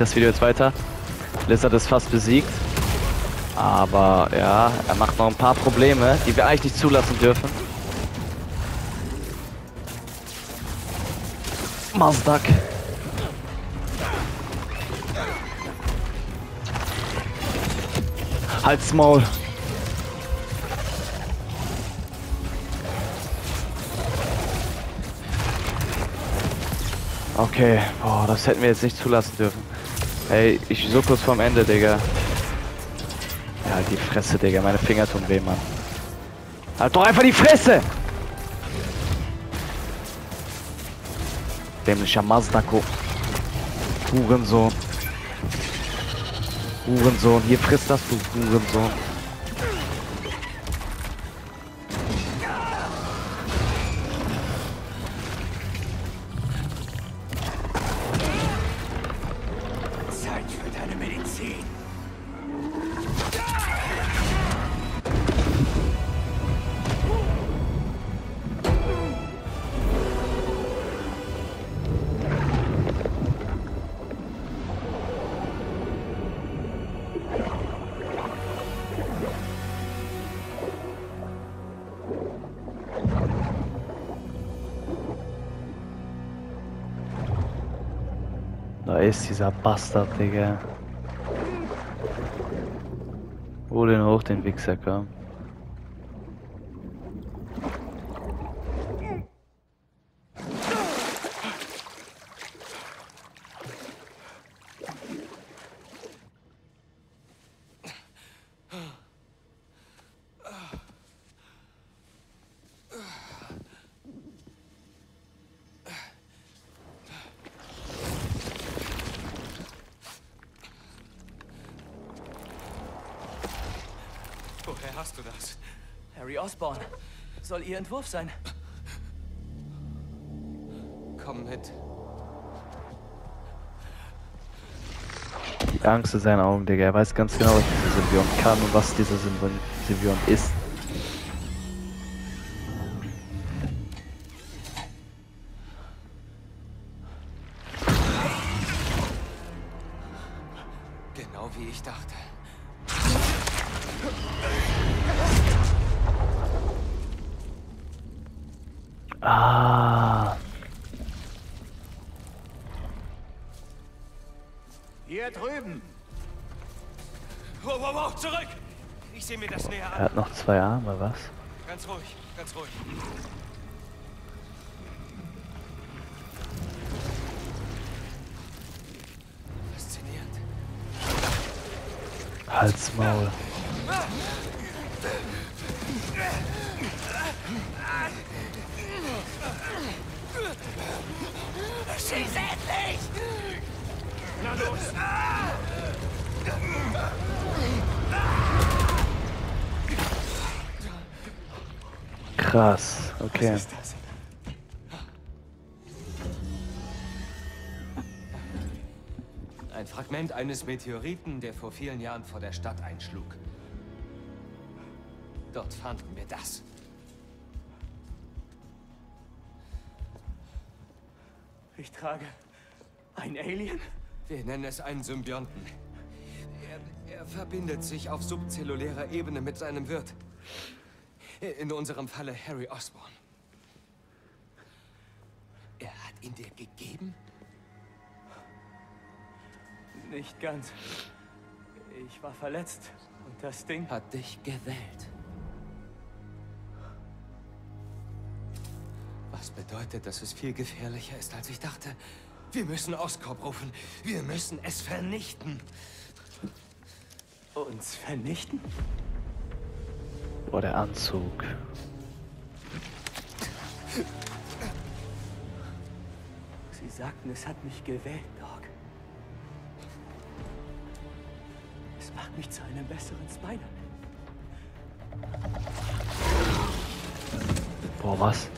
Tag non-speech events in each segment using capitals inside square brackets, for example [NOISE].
das Video jetzt weiter. Blizzard ist fast besiegt. Aber ja, er macht noch ein paar Probleme, die wir eigentlich nicht zulassen dürfen. Mazdak. Halt's Maul. Okay, boah, das hätten wir jetzt nicht zulassen dürfen. Ey, ich so kurz vorm Ende, Digga. Ja, die Fresse, Digga. Meine Finger tun weh, Mann. Halt doch einfach die Fresse! Dämlicher Mazdako. Hurensohn. Hurensohn. Hier frisst das, du Hurensohn. Ist dieser Bastard, Digga. Hol ihn hoch, den Wichser, komm. Woher hast du das? Harry Osborn. Soll Ihr Entwurf sein? Komm mit. Die Angst in seinen Augen, Digga. Er weiß ganz genau, was dieser Symbiont kann und was dieser Symbiont, Symbiont ist. Genau wie ich dachte. Hier drüben. Wow, wow, wow, zurück! Ich sehe mir das näher er an. hat noch zwei Arme, was? Ganz ruhig, ganz ruhig. Faszinierend. Halt's Maul. Schieß endlich! Na los! Krass, okay. Was ist das? Ein Fragment eines Meteoriten, der vor vielen Jahren vor der Stadt einschlug. Dort fanden wir das. Ich trage ein Alien? Wir nennen es einen Symbionten. Er, er verbindet sich auf subzellulärer Ebene mit seinem Wirt. In unserem Falle Harry Osborn. Er hat ihn dir gegeben? Nicht ganz. Ich war verletzt und das Ding Hat dich gewählt. Was bedeutet, dass es viel gefährlicher ist, als ich dachte? Wir müssen Oscorp rufen. Wir müssen es vernichten. uns vernichten? Boah, der Anzug. Sie sagten, es hat mich gewählt, Doc. Es macht mich zu einem besseren Spider. Boah, was?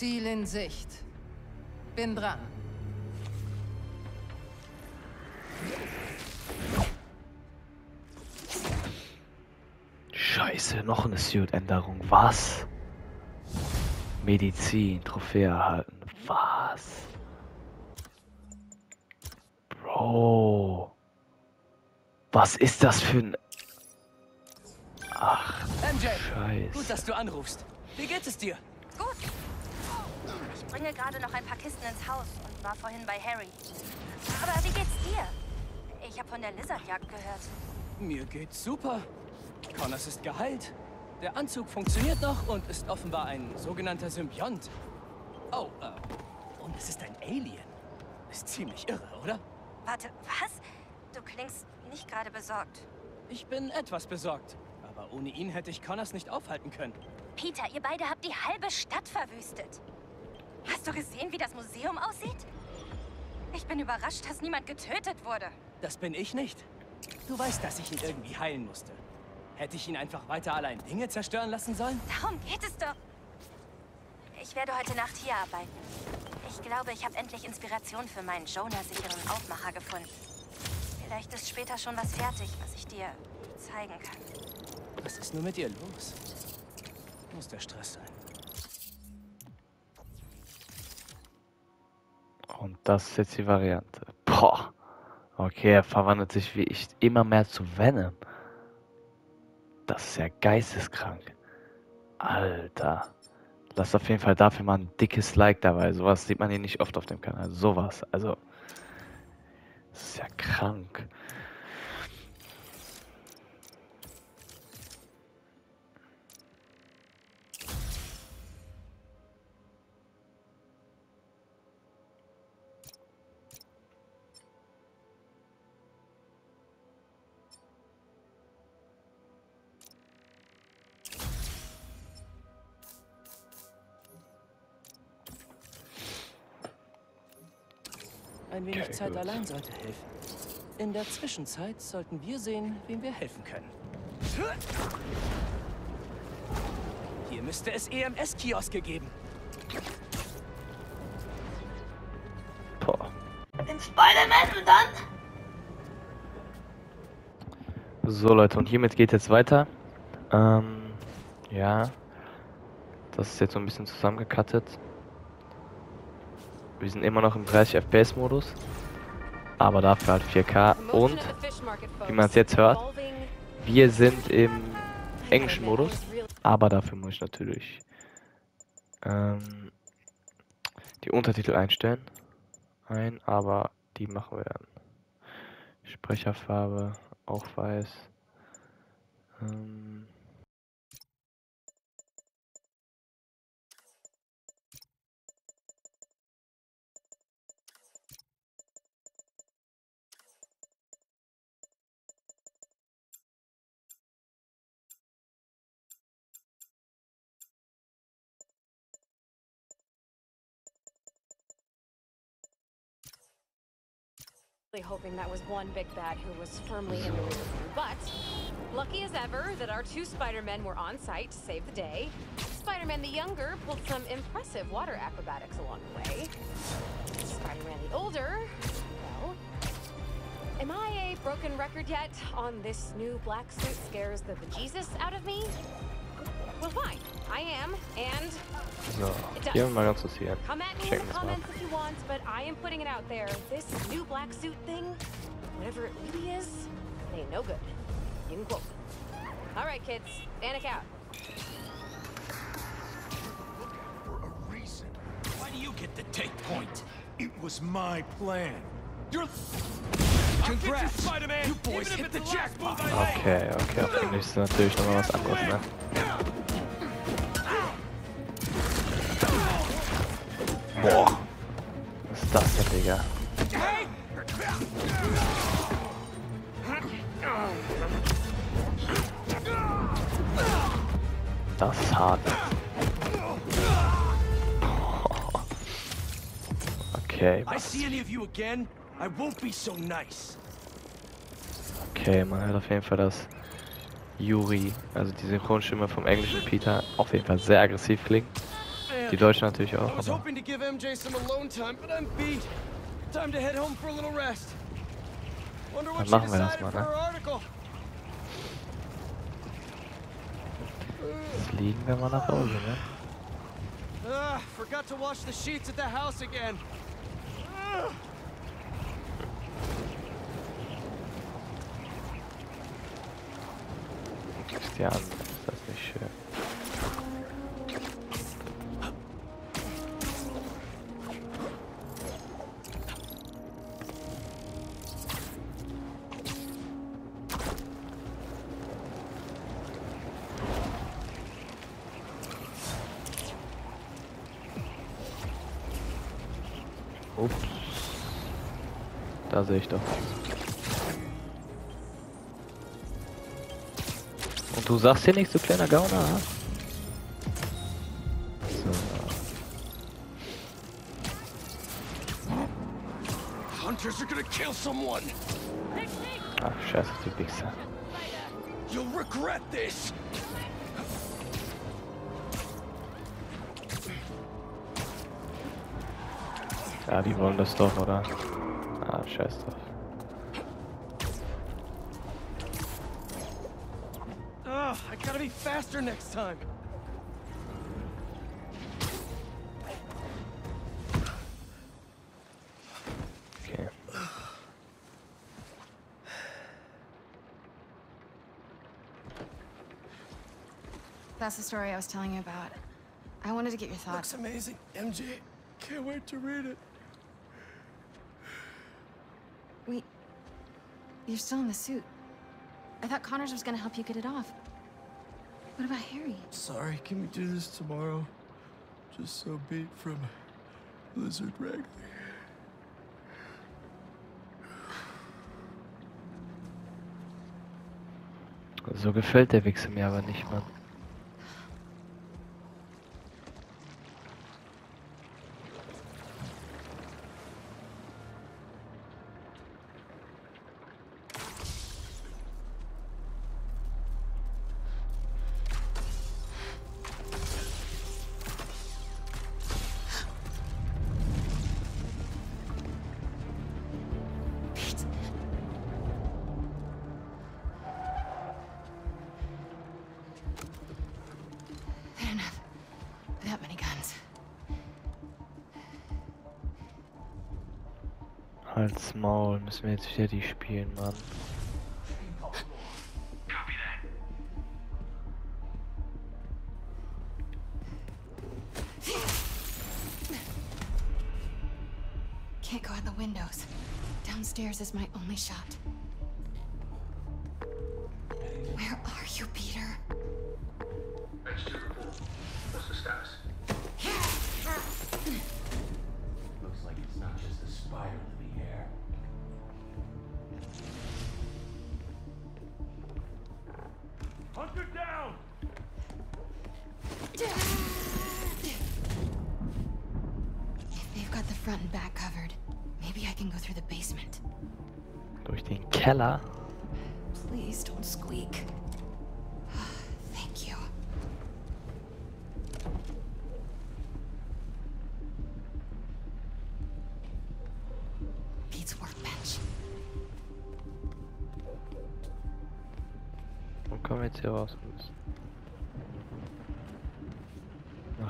Ziel in Sicht. Bin dran. Scheiße, noch eine Suit-Änderung. Was? Medizin, Trophäe erhalten. Was? Bro. Was ist das für ein... Ach, MJ, Scheiße. gut, dass du anrufst. Wie geht es dir? Gut. Ich bringe gerade noch ein paar Kisten ins Haus und war vorhin bei Harry. Aber wie geht's dir? Ich habe von der Lizardjagd gehört. Mir geht's super. Connors ist geheilt. Der Anzug funktioniert noch und ist offenbar ein sogenannter Symbiont. Oh, äh, und es ist ein Alien. Ist ziemlich irre, oder? Warte, was? Du klingst nicht gerade besorgt. Ich bin etwas besorgt. Aber ohne ihn hätte ich Connors nicht aufhalten können. Peter, ihr beide habt die halbe Stadt verwüstet. Hast du gesehen, wie das Museum aussieht? Ich bin überrascht, dass niemand getötet wurde. Das bin ich nicht. Du weißt, dass ich ihn irgendwie heilen musste. Hätte ich ihn einfach weiter allein Dinge zerstören lassen sollen? Darum geht es doch. Ich werde heute Nacht hier arbeiten. Ich glaube, ich habe endlich Inspiration für meinen Jonah-sicheren Aufmacher gefunden. Vielleicht ist später schon was fertig, was ich dir zeigen kann. Was ist nur mit dir los? Muss der Stress sein. Und das ist jetzt die Variante. Boah. Okay, er verwandelt sich wie ich immer mehr zu Venom. Das ist ja geisteskrank. Alter. Lass auf jeden Fall dafür mal ein dickes Like dabei. Sowas sieht man hier nicht oft auf dem Kanal. Sowas. Also. Das ist ja krank. Zeit gut. allein sollte helfen. In der Zwischenzeit sollten wir sehen, wem wir helfen können. Hier müsste es EMS-Kioske geben. Boah. In Spider-Man und dann? So Leute, und hiermit geht jetzt weiter. Ähm, ja. Das ist jetzt so ein bisschen zusammengekattet. Wir sind immer noch im 30 FPS Modus. Aber dafür halt 4K. Und, wie man es jetzt hört, wir sind im englischen Modus. Aber dafür muss ich natürlich ähm, die Untertitel einstellen. Ein, aber die machen wir dann. Sprecherfarbe auch weiß. Ähm, hoping that was one big bad who was firmly in the view. But lucky as ever that our two Spider-Men were on site to save the day. Spider-Man the younger pulled some impressive water acrobatics along the way. Spider-Man the older, well, am I a broken record yet on this new black suit scares the bejesus out of me? Well, fine, I am, and so, gehen wir mal ganz kurz hier. Come at me in the das mal comments if you want, but I am putting it out there. This new black suit thing, whatever it really is, it ain't no good. You can quote. All right, kids, panic out. for a reason. Why do you get the take point? It was my plan. You're. Congrats, Spider-Man! You boys hit the jackpot. Okay, okay, auf Englisch ist natürlich nochmal was anderes, ne? Digga? Das ist hart. [LAUGHS] Okay, I see any of you again, I won't be so nice. okay, man hört auf jeden Fall, dass Yuri, also die Synchronstimme vom englischen Peter, auf jeden Fall sehr aggressiv klingt. Die Deutsche natürlich auch. Was Aber Time to head home for a little rest. Wonder what she decided for her article. Jetzt wir mal nach Hause, ne? Uh, forgot to wash the sheets at the house again. Uh. Sehe ich doch. Und du sagst hier nichts, du kleiner Gauner, ha? So. Hunters are gonna kill someone. Ach, scheiße, du Wichser. You'll regret this. Ja, die wollen das doch, oder? Scheiß drauf. Oh, I gotta be faster next time. Okay. That's the story I was telling you about. I wanted to get your thoughts. Looks amazing, MJ. Can't wait to read it. We... You're still in the suit. I thought Connors was gonna help you get it off. What about Harry? Sorry, can we do this tomorrow? Just so beat from Lizard Wrangler. So gefällt der Wichser mir aber nicht, Mann. Maul, müssen wir jetzt wieder die spielen, Mann. Can't go out the windows. Downstairs is my only shot.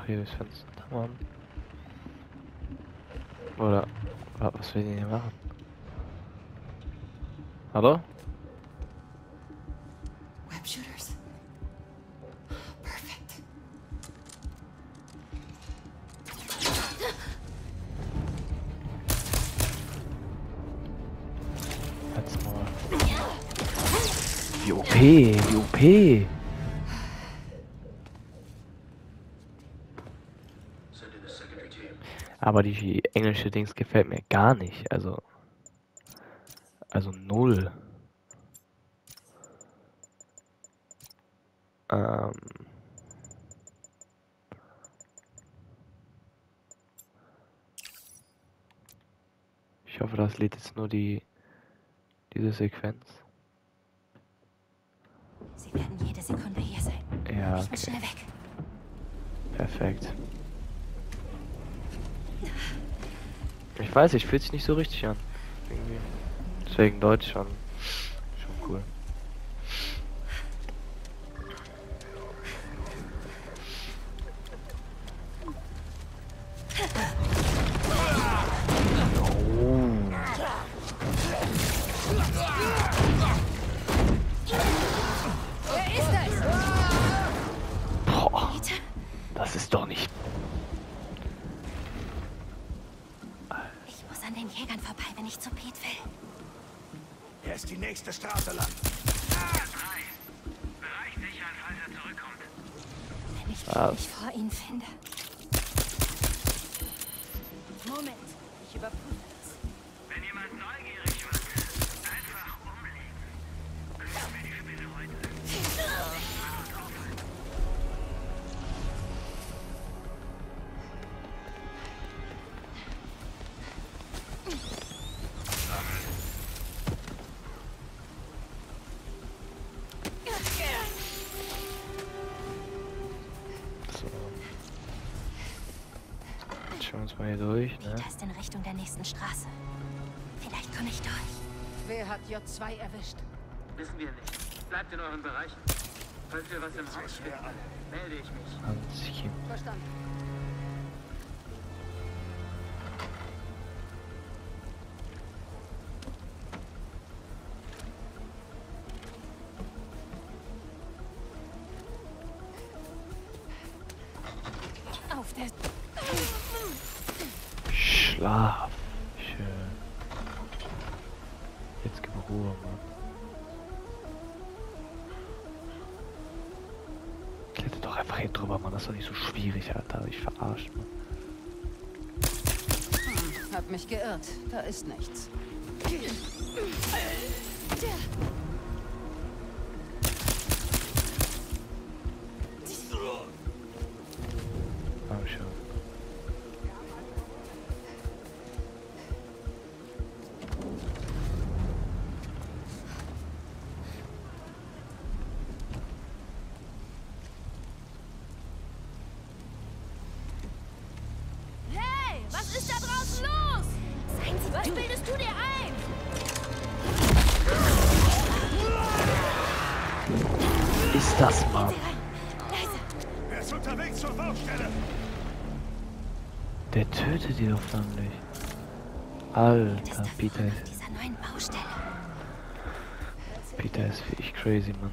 Ach, hier das Fenster. Mann. Oder, wa- was will die hier machen? Hallo? Aber die englische Dings gefällt mir gar nicht. Also. Also null. Ähm. Ich hoffe, das lädt jetzt nur die diese Sequenz. Sie werden jede Sekunde hier sein. Ja, Ich muss okay. schnell weg. Perfekt. Ich weiß, ich fühlt sich nicht so richtig an. Irgendwie. Deswegen Deutsch schon. Schon cool. Nächste Straße lang. Wenn ich Was? mich vor ihnen finde. Richtung der nächsten Straße. Vielleicht komme ich durch. Wer hat J2 erwischt? Wissen wir nicht. Bleibt in euren Bereichen. Falls wir was im Haus finden, melde ich mich. Verstanden. Schlaf. Schön. Jetzt gib Ruhe, Mann. Kletter doch einfach hier drüber, Mann. Das ist doch nicht so schwierig, Alter. Ich verarscht, Mann. Hab mich geirrt. Da ist nichts. Förmlich. Alter, Peter ist. Peter ist wirklich crazy, Mann.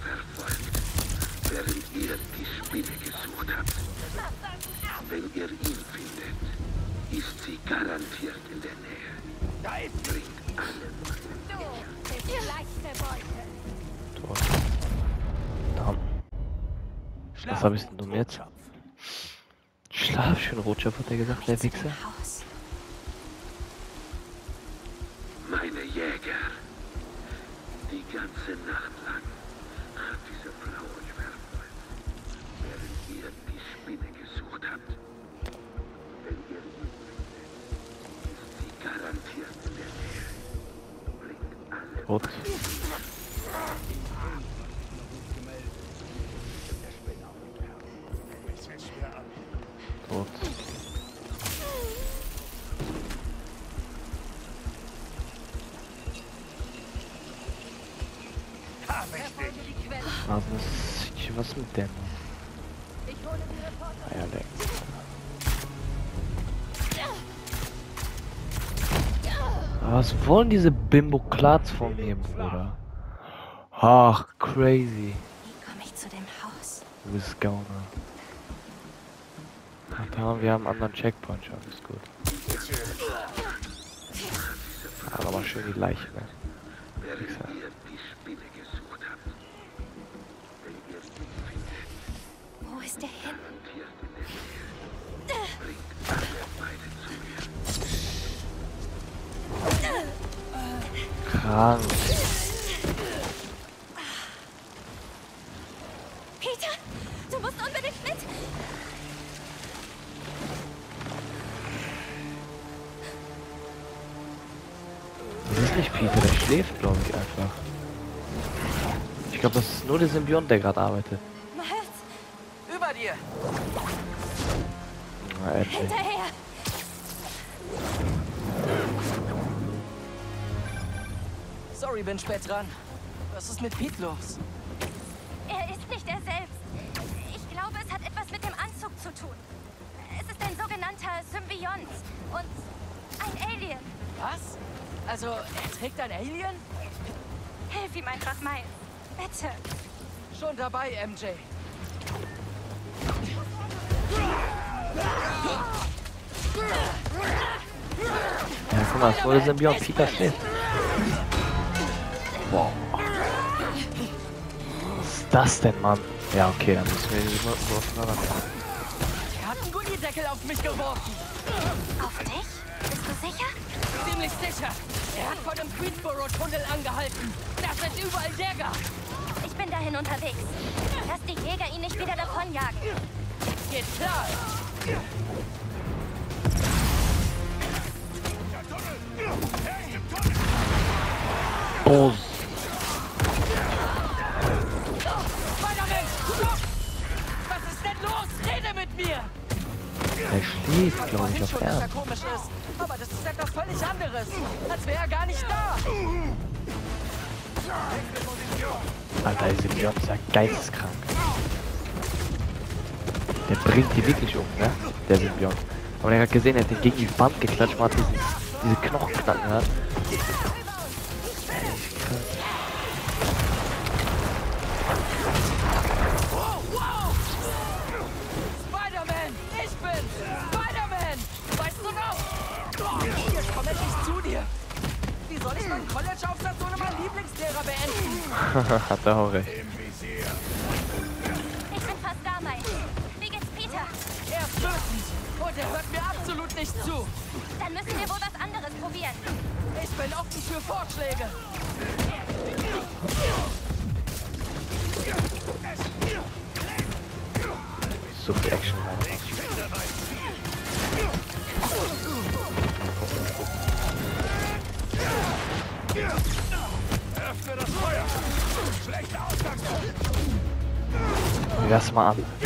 Verfolgt, während ihr die Spinne gesucht habt. Wenn ihr ihn findet, ist sie garantiert in der Nähe. Bringt alle Dort. Dann. Was hab ich denn nun jetzt? Schlaf schön, Rotschopf hat er gesagt, der Wichser. Was wollen diese Bimbo-Klats von mir, Bruder? Ach, crazy. Wie komme ich zu dem Haus? Du bist Gauner. Ach, da, wir haben einen anderen Checkpoint schon, ist gut. Aber mal schön die Leiche, ne? Wo ist der hin? Krank. Peter, du musst unbedingt mit. Das ist nicht Peter, der schläft, glaube ich, einfach. Ich glaube, das ist nur der Symbiont, der gerade arbeitet. Miles, Über dir! Na, hinterher. Bin spät dran. Was ist mit Pete los? Er ist nicht er selbst. Ich glaube, es hat etwas mit dem Anzug zu tun. Es ist ein sogenannter Symbiont und ein Alien. Was? Also, er trägt ein Alien? Hilf ihm einfach, Miles. Bitte. Schon dabei, MJ. Ja, guck mal, das wurde Symbiont. Peter schläft. Wow. Was ist das denn, Mann? Ja, okay, dann müssen wir aufeinander fahren. Er hat einen Gullideckel auf mich geworfen. Auf dich? Bist du sicher? Ziemlich sicher. Er hat vor dem Queensboro-Tunnel angehalten. Da sind überall Jäger. Ich bin dahin unterwegs. Lass die Jäger ihn nicht wieder davonjagen. Geht klar. Oh, Spider-Man! Ich, auf schon, dass er komisch ist. Aber das ist etwas völlig anderes. Als wäre er gar nicht da. Alter, der Symbiont ist ja geisteskrank. Der bringt die wirklich um, ne? Der Symbiont. Aber der hat gesehen, er hat den gegen die Wand geklatscht, man hat diesen, diese Knochen knacken. Spider-Man! Lieblingslehrer beenden? [LAUGHS] hat er auch recht. Ich bin fast da, Miles. Wie geht's Peter? Er ist wütend und er hört mir absolut nicht zu. Dann müssen wir wohl was anderes probieren. Ich bin offen für Vorschläge. So viel Action Lass mal an.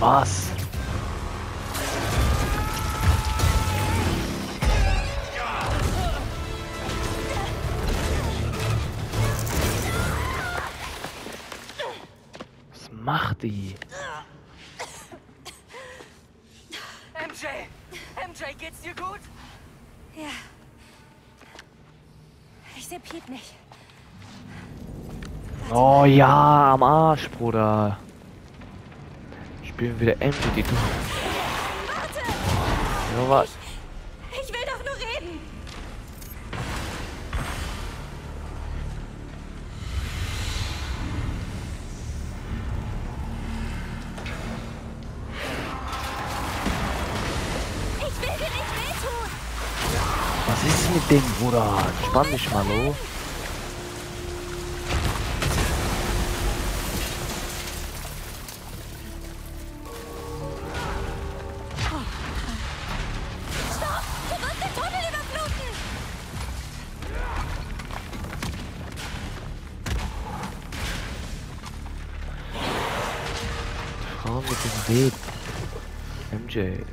Was? Was macht die? MJ! MJ, geht's dir gut? Ja. Ich sehe Pete nicht. Oh ja, am Arsch, Bruder. Spielen wieder. Du. Warte! Ja, wa- Ich will doch nur reden! Ich will dir nicht wehtun! Was ist mit dem, Bruder? Spann dich mal, oh. Hau mit dem Reden. MJ,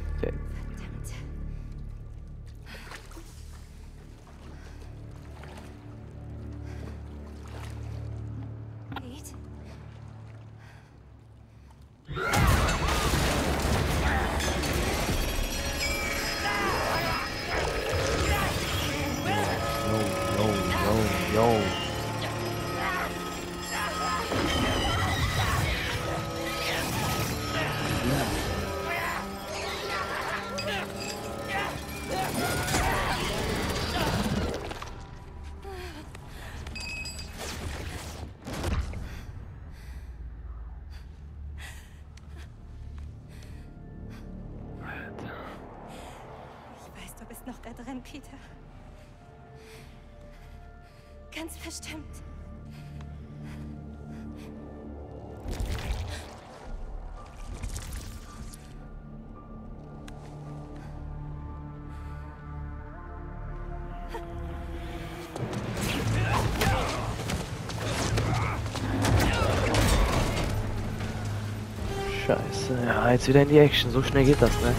Scheiße, ja, jetzt wieder in die Action. So schnell geht das, ne?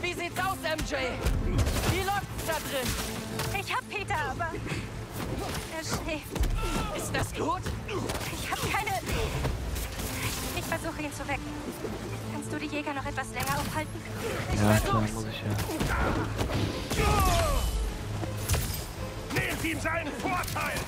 Wie sieht's aus, MJ? Wie läuft's da drin? Ich hab Peter, aber er schläft. Ist das gut? Ich habe keine... Ich versuche ihn zu wecken. Kannst du die Jäger noch etwas länger aufhalten? Ja, klar, muss ich ja. Nehmt ihm seinen Vorteil!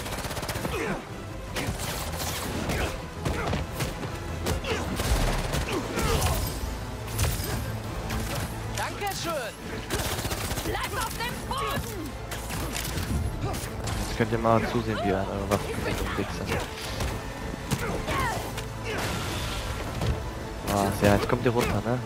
Jetzt könnt ihr mal zusehen, wie eure Waffen unterwegs sind. Ah, ja, jetzt kommt ihr runter, ne?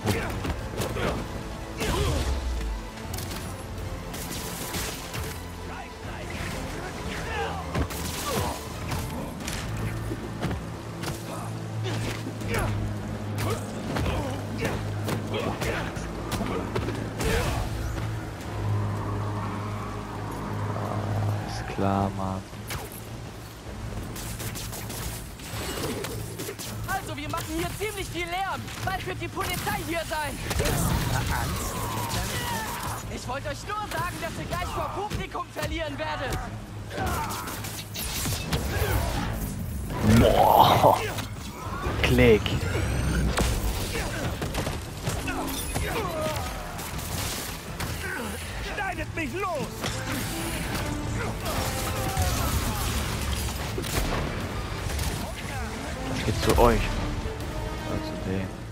Hier ziemlich viel Lärm. Bald wird die Polizei hier sein. Ich wollte euch nur sagen, dass ihr gleich vor Publikum verlieren werdet. Boah. Klick. Schneidet mich los! Das geht zu euch. Also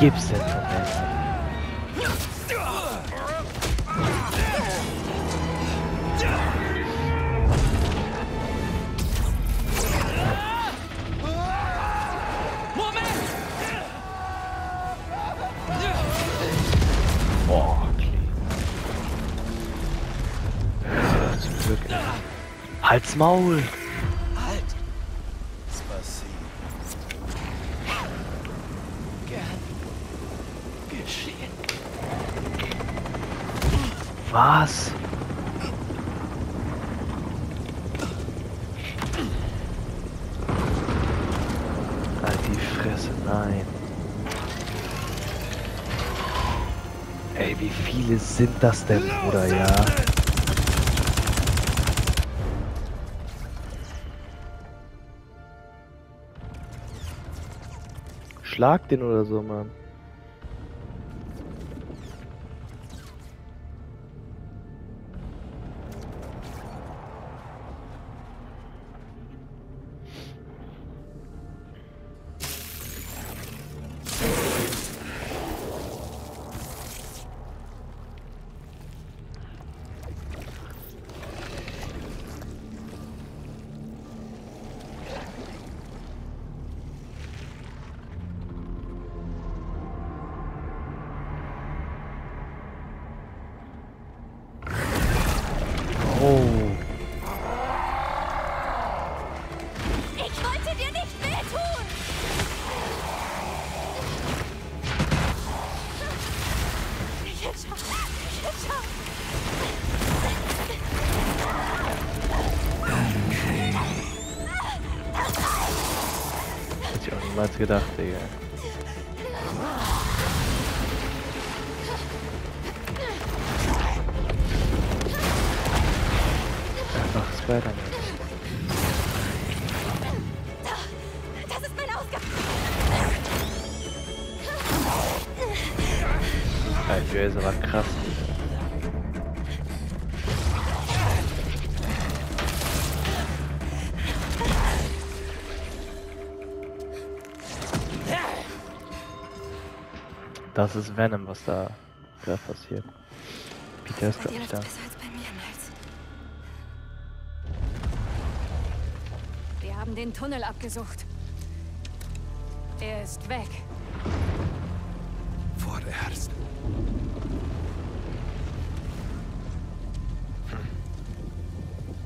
gibt's denn. Zum Glück. Halt's Maul! Was? Halt die Fresse, nein. Ey, wie viele sind das denn, Bruder, ja? Schlag den oder so, Mann. Ich auch Das ist Venom, was da, da passiert. Peter ist nicht läuft da. mir. Wir haben den Tunnel abgesucht. Er ist weg. Vorerst.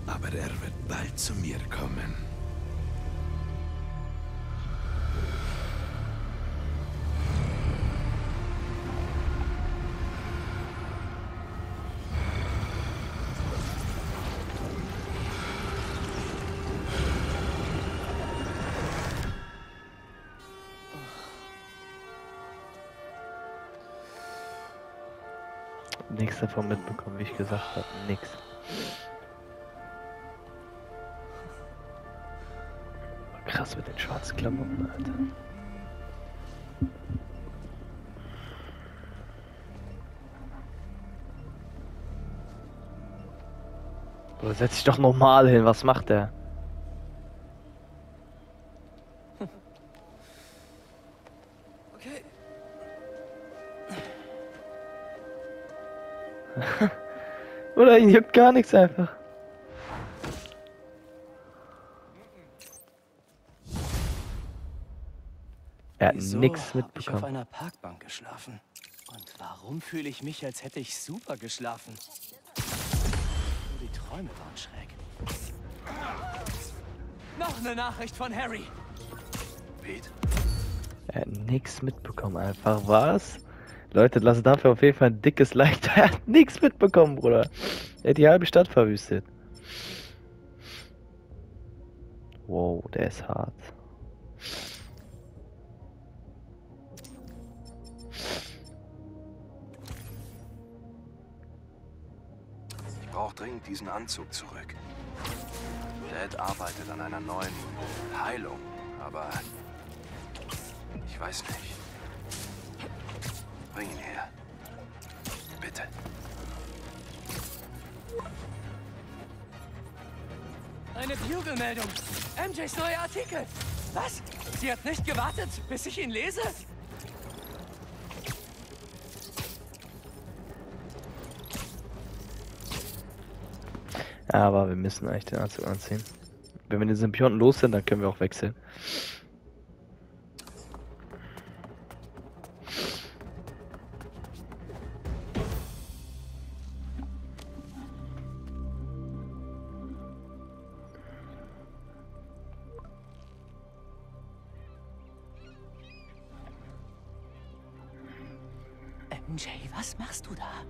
Aber er wird bald zu mir kommen. Nichts davon mitbekommen, wie ich gesagt habe. Nix. Krass mit den schwarzen Klamotten, Alter. Oder setz dich doch normal hin, was macht der? Oder ihn juckt gar nichts einfach. Er hat Wieso nichts hab ich auf mitbekommen. einer Parkbank geschlafen? Und warum fühle ich mich, als hätte ich super geschlafen? Nur die Träume waren schräg. Noch eine Nachricht von Harry. Pete? Er hat nichts mitbekommen, einfach was? Leute, lasst dafür auf jeden Fall ein dickes Like. [LAUGHS] Er hat nichts mitbekommen, Bruder. Er hat die halbe Stadt verwüstet. Wow, der ist hart. Ich brauche dringend diesen Anzug zurück. Dad arbeitet an einer neuen Heilung, aber ich weiß nicht. Bring ihn her. Bitte. Eine Bugle-Meldung. MJs neuer Artikel. Was? Sie hat nicht gewartet, bis ich ihn lese? Aber wir müssen eigentlich den Anzug anziehen. Wenn wir den Symbionten los sind, dann können wir auch wechseln. Jay, was machst du da?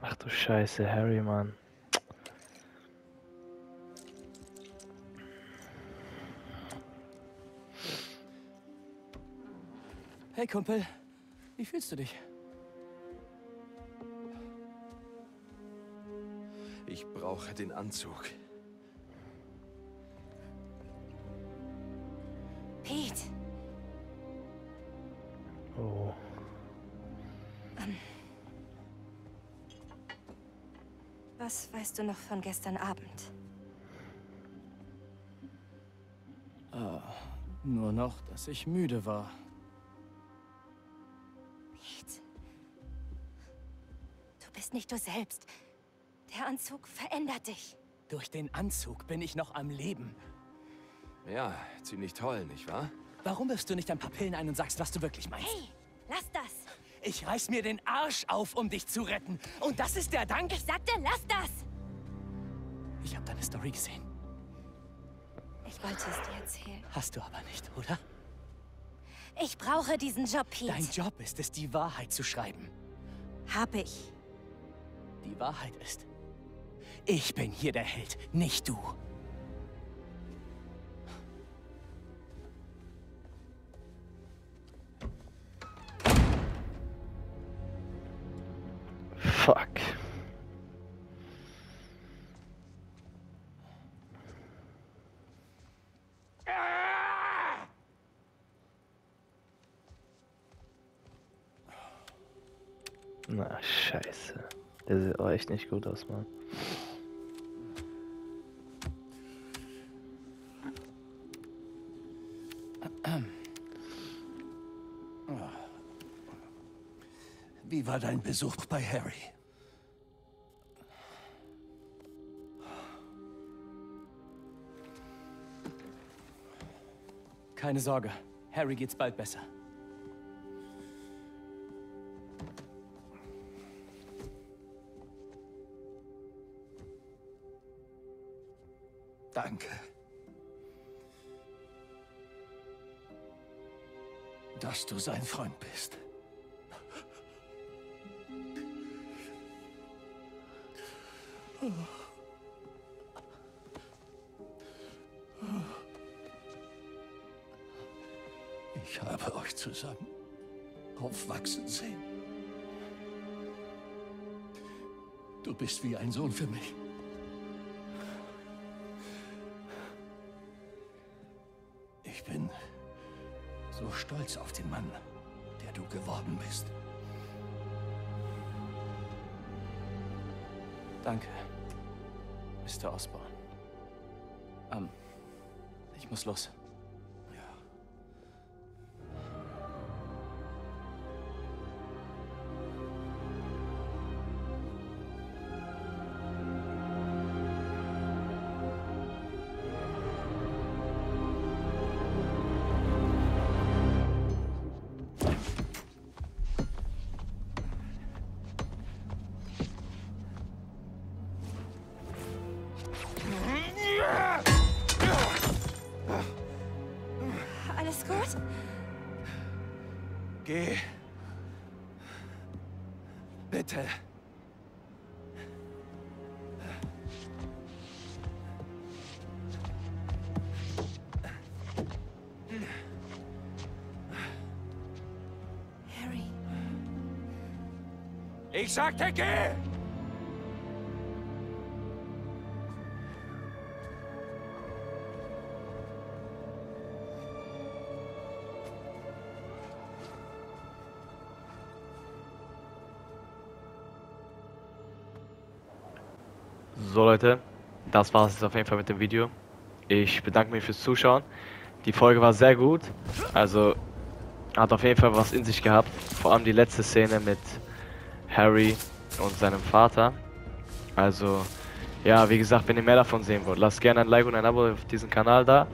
Ach du Scheiße, Harry, Mann. Hey Kumpel, wie fühlst du dich? Ich brauche den Anzug. Weißt du noch von gestern Abend? Nur noch, dass ich müde war. Pete. Du bist nicht du selbst. Der Anzug verändert dich. Durch den Anzug bin ich noch am Leben. Ja, ziemlich toll, nicht wahr? Warum wirfst du nicht ein paar Pillen ein und sagst, was du wirklich meinst? Hey, lass das. Ich reiß mir den Arsch auf, um dich zu retten. Und das ist der Dank? Ich sagte, lass das. Ich habe deine Story gesehen. Ich wollte es dir erzählen. Hast du aber nicht, oder? Ich brauche diesen Job, Pete. Dein Job ist es, die Wahrheit zu schreiben. Hab ich. Die Wahrheit ist, ich bin hier der Held, nicht du. Der sieht auch echt nicht gut aus, Mann. Wie war dein Besuch bei Harry? Keine Sorge, Harry geht's bald besser. Dass du sein Freund bist. Ich habe euch zusammen aufwachsen sehen. Du bist wie ein Sohn für mich. Stolz auf den Mann, der du geworden bist. Danke, Mr. Osborn. Ähm, ich muss los. Geh. Bitte. Harry. Ich sagte, geh! Leute, das war es auf jeden Fall mit dem Video. Ich bedanke mich fürs Zuschauen. Die Folge war sehr gut. Also hat auf jeden Fall was in sich gehabt. Vor allem die letzte Szene mit Harry und seinem Vater. Also ja, wie gesagt, wenn ihr mehr davon sehen wollt, lasst gerne ein Like und ein Abo auf diesen Kanal da.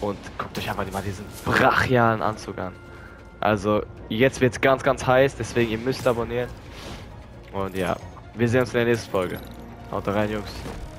Und guckt euch einfach mal diesen brachialen Anzug an. Also jetzt wird es ganz, ganz heiß, deswegen ihr müsst abonnieren. Und ja, wir sehen uns in der nächsten Folge. Одоо гань юу гэсэн.